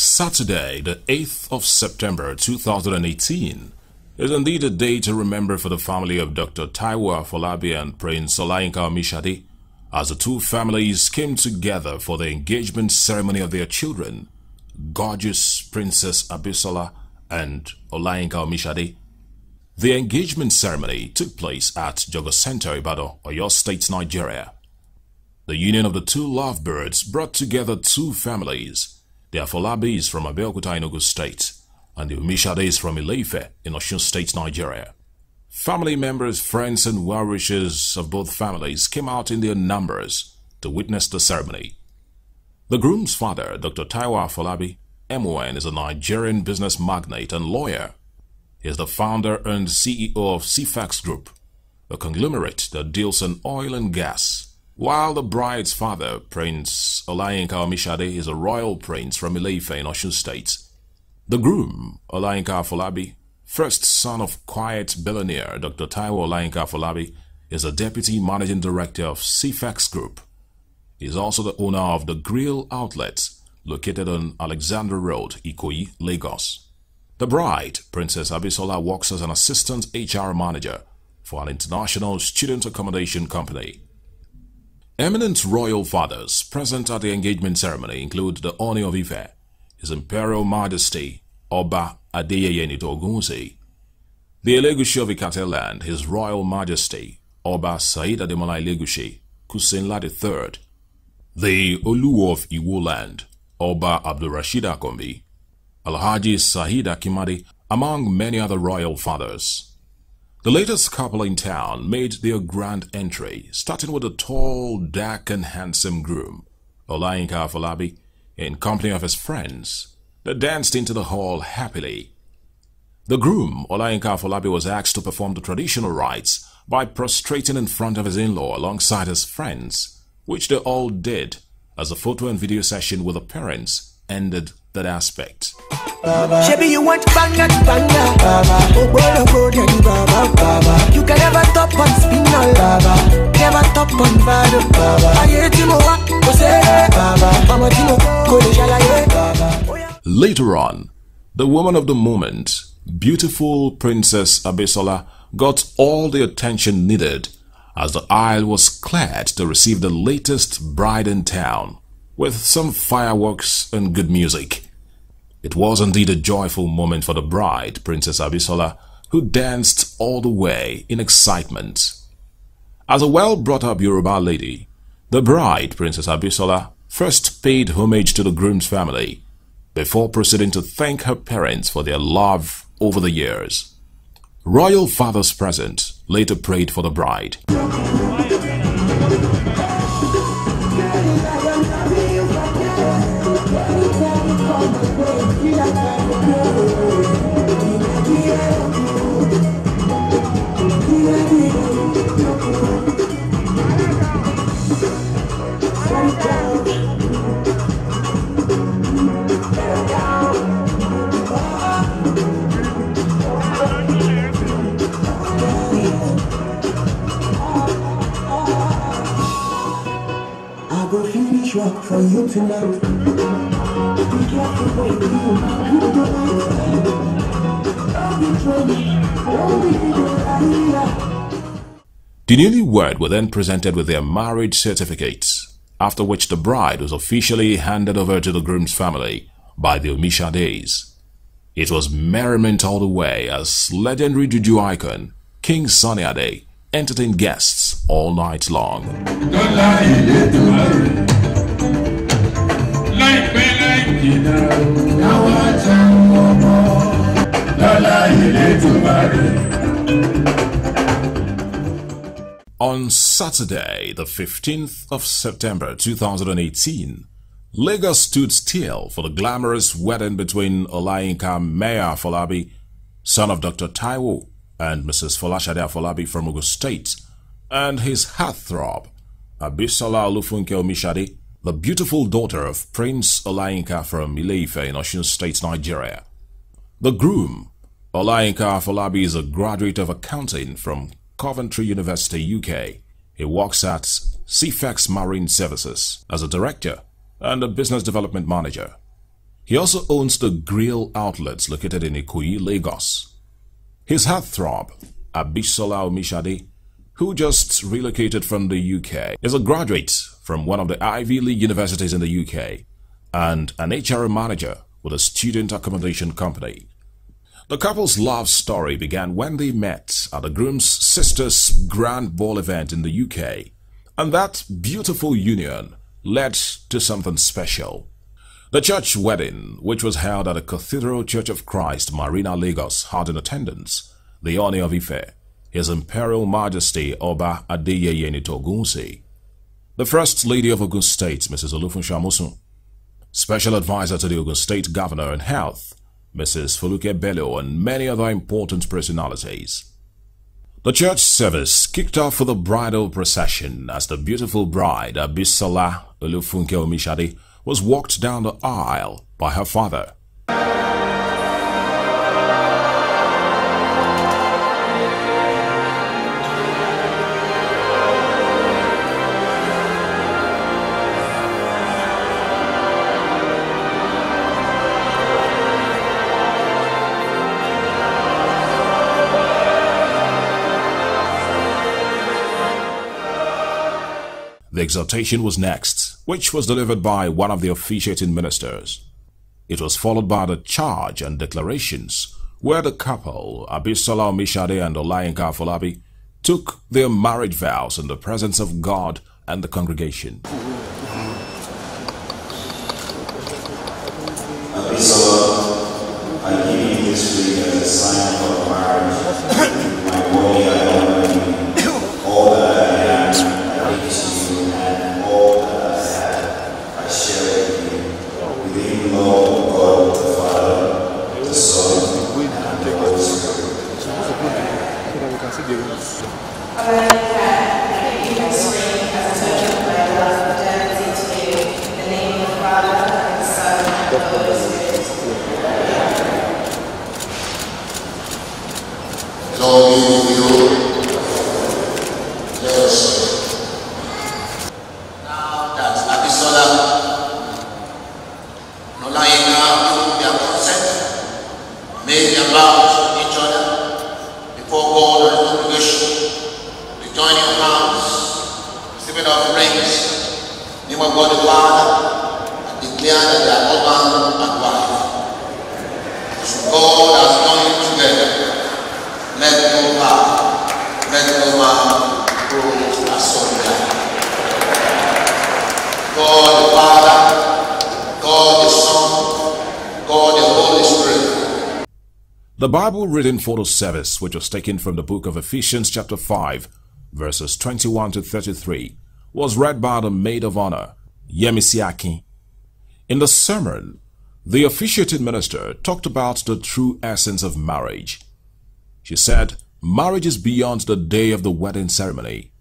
Saturday, the 8th of September 2018 is indeed a day to remember for the family of Dr. Taiwo Afolabi and Prince Olayinka Omisore as the two families came together for the engagement ceremony of their children, gorgeous Princess Abisola and Olayinka Omisore. The engagement ceremony took place at Jogor Center, Ibadan, Oyo State, Nigeria. The union of the two lovebirds brought together two families the Afolabi from Abeokuta in Ogun State and the Omisore from Ileife in Osun State, Nigeria. Family members, friends and well-wishers of both families came out in their numbers to witness the ceremony. The groom's father, Dr. Taiwo Afolabi, MON is a Nigerian business magnate and lawyer. He is the founder and CEO of SIFAX Group, a conglomerate that deals in oil and gas while the bride's father, Prince Olayinka Omisore, is a royal prince from Ileife in Osun State. The groom, Olayinka Afolabi, first son of quiet billionaire Dr. Taiwo Olayinka Afolabi, is a deputy managing director of SIFAX Group. He is also the owner of the Grill Outlet, located on Alexander Road, Ikoyi, Lagos. The bride, Princess Abisola, works as an assistant HR manager for an international student accommodation company. Eminent royal fathers present at the engagement ceremony include the Oni of Ife, His Imperial Majesty Oba Adeyeye Nitogunsi, the Elegushi of Ikate land, His Royal Majesty Oba Said Ademola Elegushi, Kusinla III, the Oluwo of Iwo land, Oba Abdurrashid Akanbi, Alhaji Sahid Akimade, among many other royal fathers. The latest couple in town made their grand entry, starting with a tall, dark and handsome groom, Olayinka Afolabi, in company of his friends. They danced into the hall happily. The groom, Olayinka Afolabi, was asked to perform the traditional rites by prostrating in front of his in-law alongside his friends, which they all did, as the photo and video session with the parents ended that aspect. Baba. you want banga to banga. Baba. Oh, Baba. Oh, Baba. Uh, uh, uh. You can never top on spinal. Baba. Never top on. Baba. Baba. Oh, Later on, the woman of the moment, beautiful Princess Abisola, got all the attention needed as the aisle was cleared to receive the latest bride in town with some fireworks and good music. It was indeed a joyful moment for the bride, Princess Abisola, who danced all the way in excitement. As a well-brought-up Yoruba lady, the bride, Princess Abisola, first paid homage to the groom's family before proceeding to thank her parents for their love over the years. Royal fathers present later prayed for the bride. For you tonight. Be careful when you do the The newlywed were then presented with their marriage certificates, after which the bride was officially handed over to the groom's family by the Omisores. It was merriment all the way as legendary juju icon King Sunny Ade entertained guests all night long. On Saturday, the 15th of September 2018, Lagos stood still for the glamorous wedding between Olayinka Mayor Folabi, son of Dr. Taiwo, and Mrs. Folashade Folabi from Ogun State, and his heartthrob, Abisola Olufunke Omisore, the beautiful daughter of Prince Olayinka from Ileife in Osun State, Nigeria. The groom, Olayinka Falabi, is a graduate of accounting from Coventry University, UK. He works at SIFAX Marine Services as a director and a business development manager. He also owns the grill outlets located in Ikoyi, Lagos. His heartthrob, Abisola Omisore, who just relocated from the UK, is a graduate from one of the Ivy League universities in the UK and an HR manager with a student accommodation company. The couple's love story began when they met at the groom's sister's grand ball event in the UK, and that beautiful union led to something special. The church wedding, which was held at the Cathedral Church of Christ, Marina, Lagos, had in attendance the Oni of Ife, His Imperial Majesty Oba Adeyeye Nitogunsi, the First Lady of Ogun State, Mrs. Olufunso Amosun, Special Advisor to the Ogun State Governor on Health, Mrs. Fuluke Bello, and many other important personalities. The church service kicked off with a bridal procession as the beautiful bride, Abisola Olufunke Omisore, was walked down the aisle by her father. Exhortation was next, which was delivered by one of the officiating ministers. It was followed by the charge and declarations, where the couple, Abisola Omisore and Olayinka Afolabi, took their marriage vows in the presence of God and the congregation. Abisola, I give you this ring as a sign of marriage. My body I honor you. All that I am, I give to you, and all that I have, I share with you. Within love of God the Father, the Son, and the Holy Spirit. Lord be with you. Let us pray. Now that Abisola and Olayinka have given their consent, made their vows to each other before God and the congregation, the joining of hands, receiving of rings, in the name of God the Father, and declare that they are husband and wife. As God has joined you together, let no power, let no man the Bible reading for the service, which was taken from the book of Ephesians chapter 5, verses 21 to 33, was read by the maid of honor, Yemisiaki. In the sermon, the officiating minister talked about the true essence of marriage. She said, marriage is beyond the day of the wedding ceremony,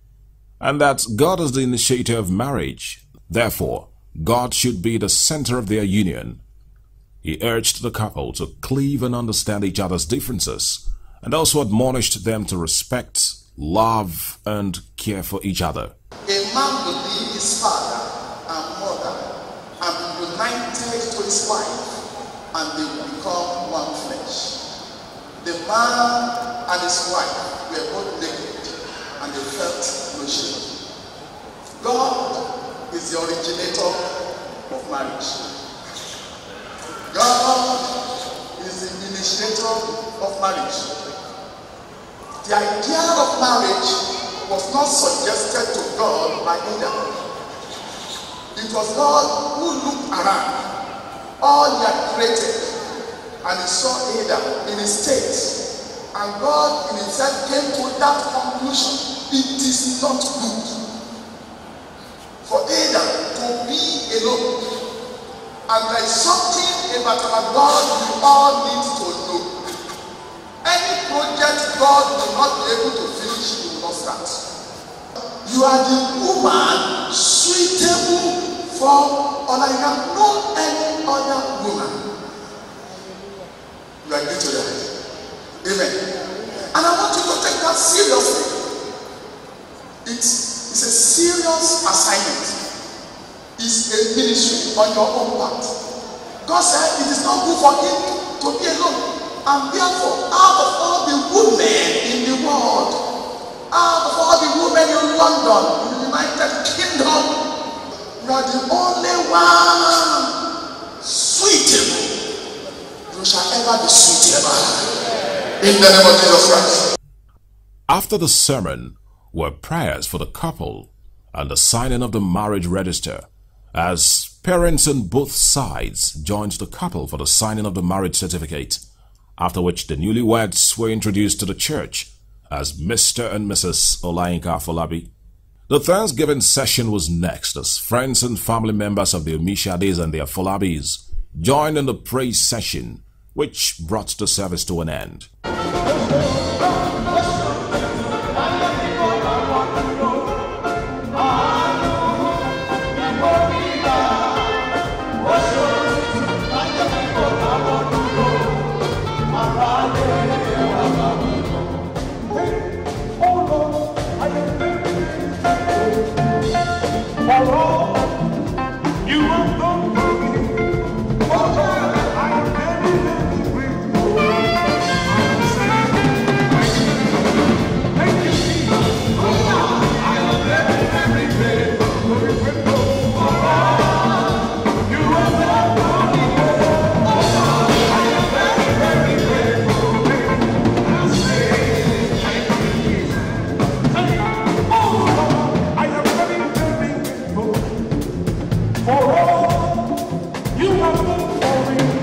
and that God is the initiator of marriage. Therefore, God should be the center of their union. He urged the couple to cleave and understand each other's differences, and also admonished them to respect, love, and care for each other. A man will leave his father and mother and be united to his wife, and they will become one flesh. The man and his wife were both naked, God is the originator of marriage. God is the initiator of marriage. The idea of marriage was not suggested to God by Adam. It was God who looked around all he had created and he saw Adam in his state. And God in himself came to that conclusion. It is not good for Adam to be alone. And there is something about our God we all need to know. Any project God will not be able to finish, he will not start. You are the woman suitable for Olayinka, no any other woman. You are due to that. Amen. And I want you to take that seriously. It's, it's a serious assignment. It's a ministry on your own part. God said it is not good for him to be alone. And therefore, out of all the women in the world, out of all the women in London, in the United Kingdom, you are the only one suitable. You shall ever be suitable. In the name of Jesus Christ. After the sermon were prayers for the couple and the signing of the marriage register, as parents on both sides joined the couple for the signing of the marriage certificate, after which the newlyweds were introduced to the church as Mr. and Mrs. Olayinka Folabi. The Thanksgiving session was next as friends and family members of the Omisores and their Folabis joined in the praise session, which brought the service to an end. For all you have done for me.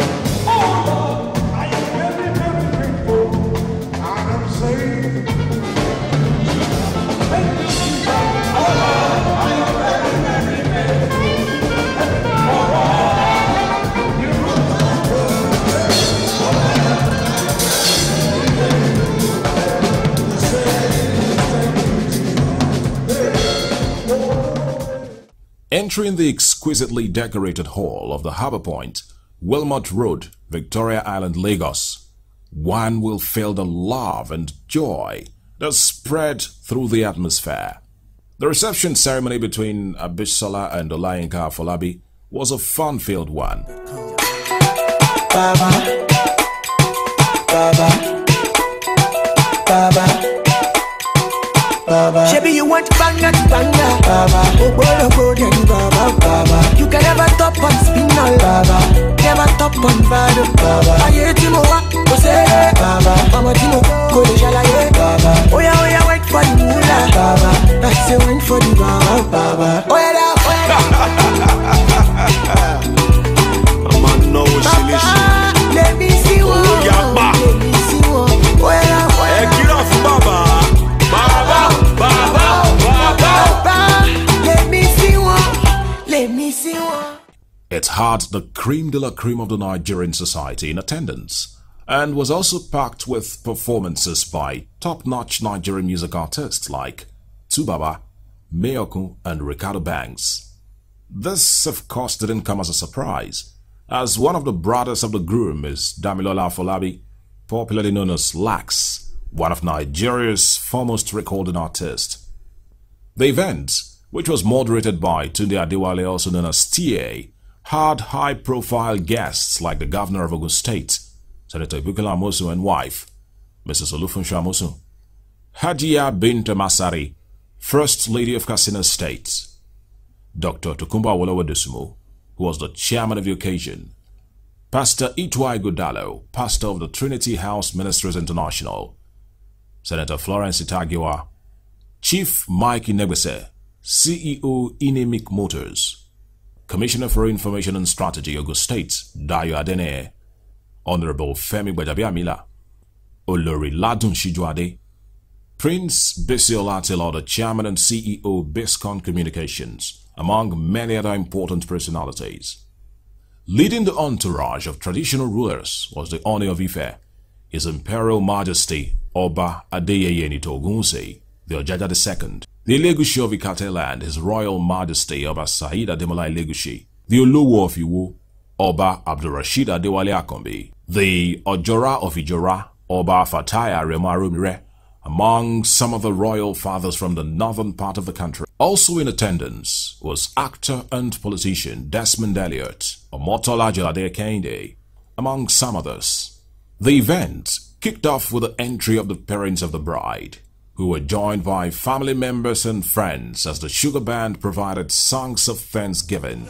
Entering the exquisitely decorated hall of the Harbour Point, Wilmot Road, Victoria Island, Lagos, one will feel the love and joy that spread through the atmosphere. The reception ceremony between Abisola and Olayinka Folabi was a fun-filled one. Baba, Baba, Baba, Baba. Shebi you want banger to banger Baba. Oh, Ogboro oh, go then Baba Baba. You can never top on spinal Baba. Never top on bado Baba. Ayé tí mo wá kò ṣe é Baba. Ọmọ tí mo kò lè ṣàlàyé Baba. Oh, oya oya wait for the moolah Baba. I say wait for the baba Baba. Oya da oya Had the cream de la cream of the Nigerian society in attendance and was also packed with performances by top-notch Nigerian music artists like 2Baba, Mayokun, and Reekado Banks. This, of course, didn't come as a surprise, as one of the brothers of the groom is Damilola Folabi, popularly known as Lax, one of Nigeria's foremost recording artists. The event, which was moderated by Tunde Adewale, also known as TA, had high-profile guests like the governor of Ogun State, Senator Ibikunle Amosun and wife, Mrs. Olufunso Amosun, Hajia Bint Masari, First Lady of Katsina State, Dr. Tokunbo Awolowo who was the chairman of the occasion, Pastor Ituah Ighodalo, pastor of the Trinity House Ministries International, Senator Florence Ita-Giwa, Chief Mike Inebese, CEO Inemic Motors, Commissioner for Information and Strategy, Ogun State, Dayo Adene, Honorable Femi Gbajabiamila, Olori Ladun Shijuade, Prince Bisi Olatilo, the Chairman and CEO, Biscon Communications, among many other important personalities. Leading the entourage of traditional rulers was the Oni of Ife, His Imperial Majesty Oba Adeyeye Nitogunse, the Ojaja II, the Elegushi of Ikate land, His Royal Majesty Oba Said Ademola Elegushi, the Oluwo of Iwo, Oba Abdurrashid Adewale Akanbi, the Ojora of Ijora, Oba Fatai Aremu Aromire, among some of the royal fathers from the northern part of the country. Also in attendance was actor and politician Desmond Elliot, Omotola Jalade Ekeinde, among some others. The event kicked off with the entry of the parents of the bride, who were joined by family members and friends as the sugar band provided songs of thanksgiving.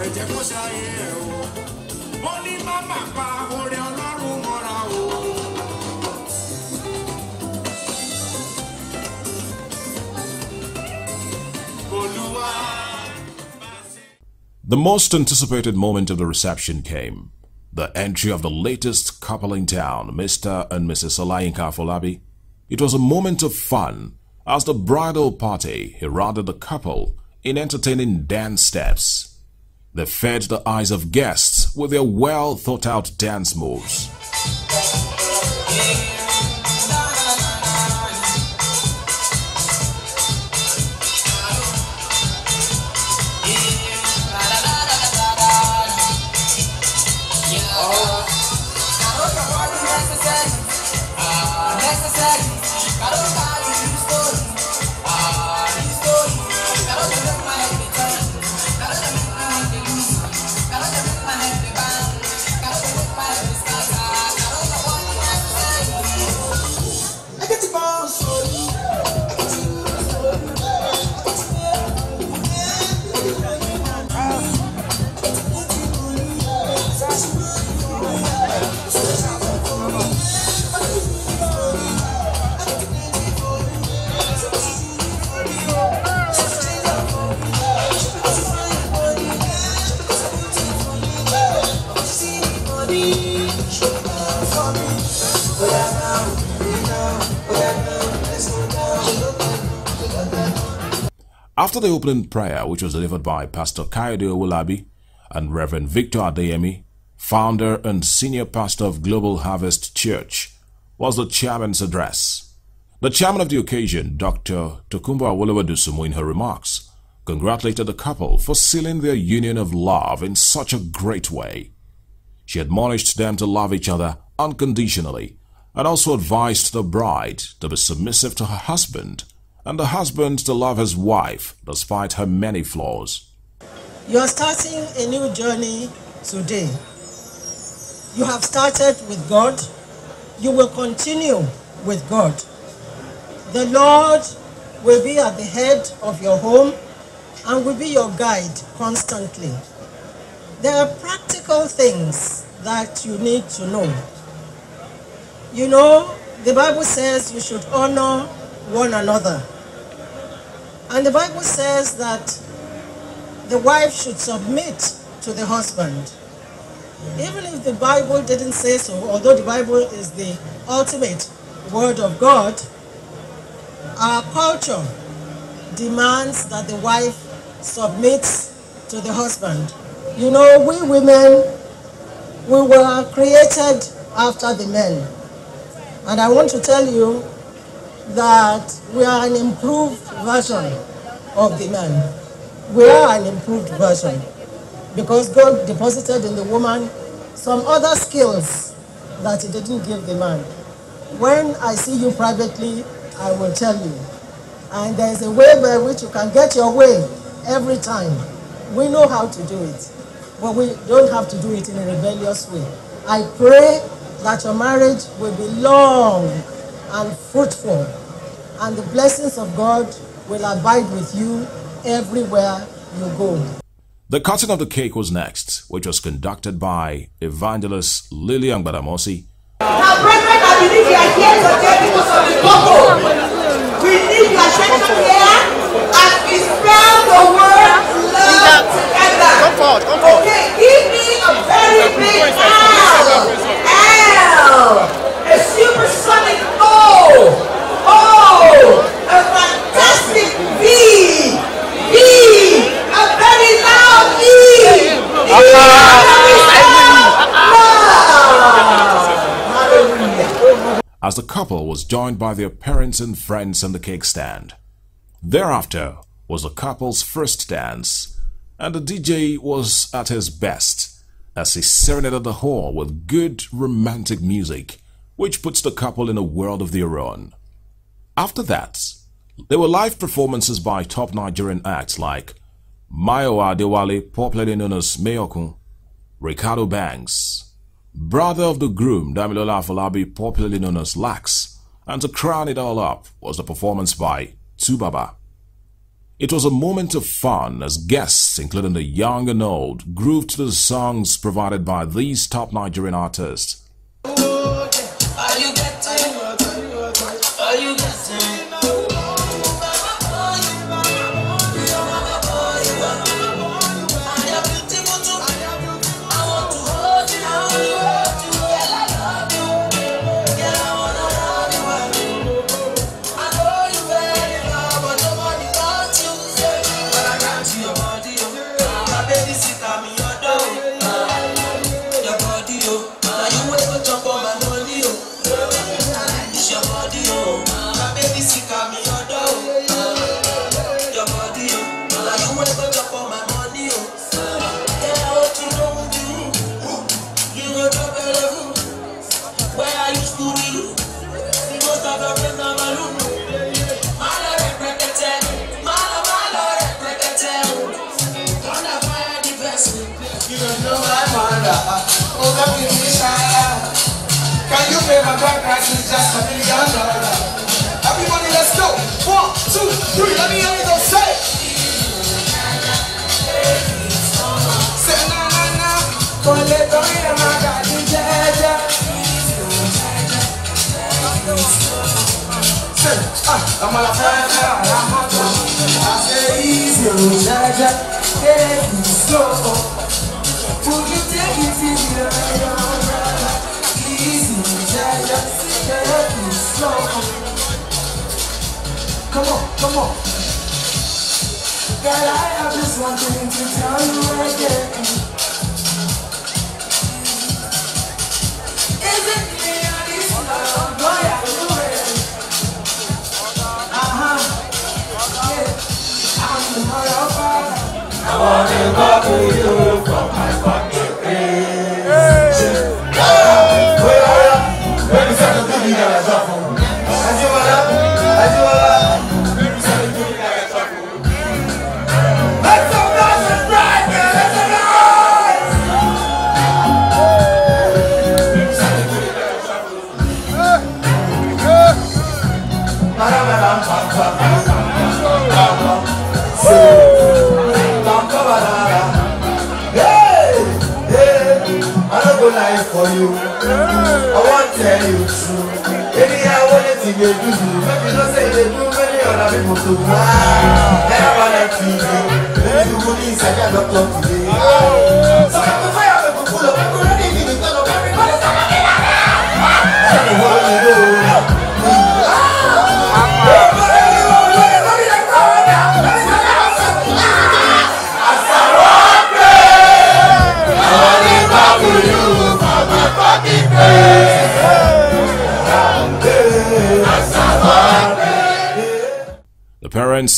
Ẹ jẹ́ kó ṣayé ẹ̀ o. Mo ní má má pa The most anticipated moment of the reception came. The entry of the latest couple in town, Mr. and Mrs. Olayinka Folabi. It was a moment of fun as the bridal party heralded the couple in entertaining dance steps. They fed the eyes of guests with their well thought out dance moves. back. After the opening prayer, which was delivered by Pastor Kayode Owolabi and Reverend Victor Adeyemi, founder and senior pastor of Global Harvest Church, was the chairman's address. The chairman of the occasion, Dr. Tokunbo Awolowo in her remarks, congratulated the couple for sealing their union of love in such a great way. She admonished them to love each other unconditionally and also advised the bride to be submissive to her husband and the husband to love his wife despite her many flaws. You are starting a new journey today. You have started with God. You will continue with God. The Lord will be at the head of your home and will be your guide constantly. There are practical things that you need to know. You know, the Bible says you should honor one another. And the Bible says that the wife should submit to the husband. Even if the Bible didn't say so, although the Bible is the ultimate word of God, our culture demands that the wife submits to the husband. You know, we women, we were created after the men. And I want to tell you that we are an improved version of the man. We are an improved version because God deposited in the woman some other skills that He didn't give the man. When I see you privately, I will tell you. And there is a way by which you can get your way every time. We know how to do it, but we don't have to do it in a rebellious way. I pray that your marriage will be long and fruitful, and the blessings of God will abide with you everywhere you go. The cutting of the cake was next, which was conducted by evangelist Lillian Badamosi Now, brethren, I believe you are here today because of the couple. We need your attention here as we spell the word love together. Come forward, come forward. Okay, give me a very big L. L. A supersonic O. O. A fantastic V. V. A very loud E. E. A very Hallelujah. as the couple was joined by their parents and friends on the cake stand. Thereafter was the couple's first dance, and the DJ was at his best as he serenaded the hall with good romantic music, which puts the couple in a world of their own. After that, there were live performances by top Nigerian acts like Mayo Adewale, popularly known as Mayokun, Reekado Banks, brother of the groom Damilola Afolabi, popularly known as Lax, and to crown it all up was the performance by 2Baba. It was a moment of fun as guests, including the young and old, grooved to the songs provided by these top Nigerian artists. Be shy. Can you pay my back is just a million dollars? Everybody, let's go. One, two, three. Let me hear you go say. Say na na na. Kole gà ní jẹ́jẹ́. Say, ah, I'm all afraid that I'm I say it you easy, Jaja, take it slow. Come on, come on. Girl, I have just one thing to tell you again. Is it me or this love? Boy, I know it. Uh-huh. Yeah. I'm the motherfucker. Let's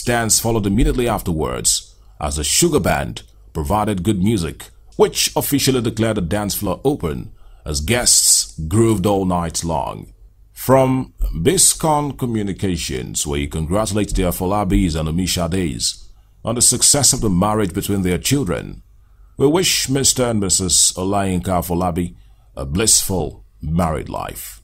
dance followed immediately afterwards as the Sugar Band provided good music, which officially declared the dance floor open as guests grooved all night long. From Biscon Communications, we congratulate the Afolabis and Omisores on the success of the marriage between their children. We wish Mr. and Mrs. Olayinka Folabi a blissful married life.